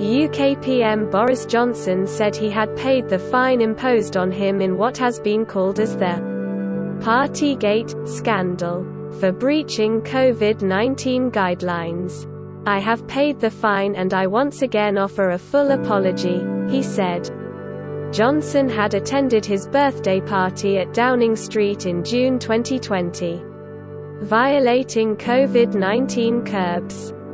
UK PM Boris Johnson said he had paid the fine imposed on him in what has been called as the Partygate scandal for breaching COVID-19 guidelines. I have paid the fine and I once again offer a full apology, he said. Johnson had attended his birthday party at Downing Street in June 2020. Violating COVID-19 curbs.